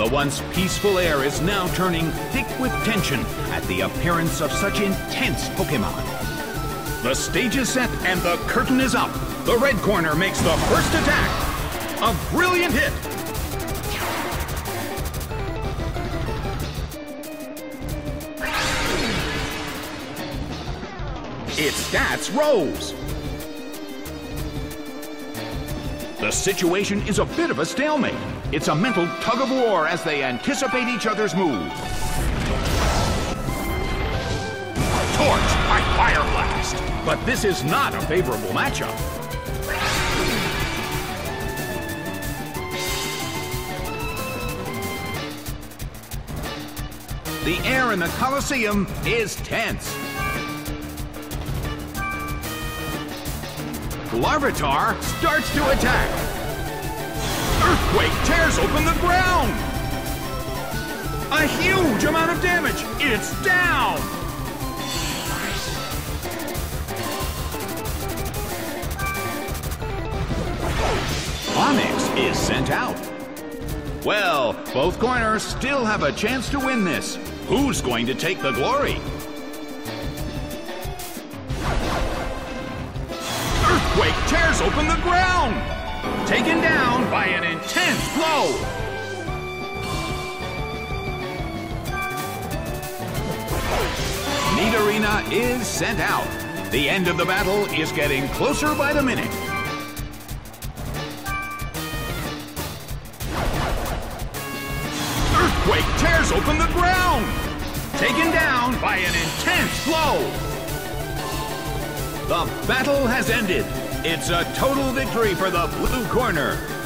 The once peaceful air is now turning thick with tension at the appearance of such intense Pokemon. The stage is set and the curtain is up. The red corner makes the first attack. A brilliant hit. Its stats rose. The situation is a bit of a stalemate. It's a mental tug of war as they anticipate each other's move. Torch by Fire Blast. But this is not a favorable matchup. The air in the Colosseum is tense. Larvitar starts to attack. Earthquake tears open the ground. A huge amount of damage. It's down. Onix is sent out. Well, both corners still have a chance to win this. Who's going to take the glory? Earthquake tears open the ground! Taken down by an intense blow! Nidorina is sent out. The end of the battle is getting closer by the minute. Earthquake tears open the ground! Taken down by an intense blow! The battle has ended. It's a total victory for the blue corner.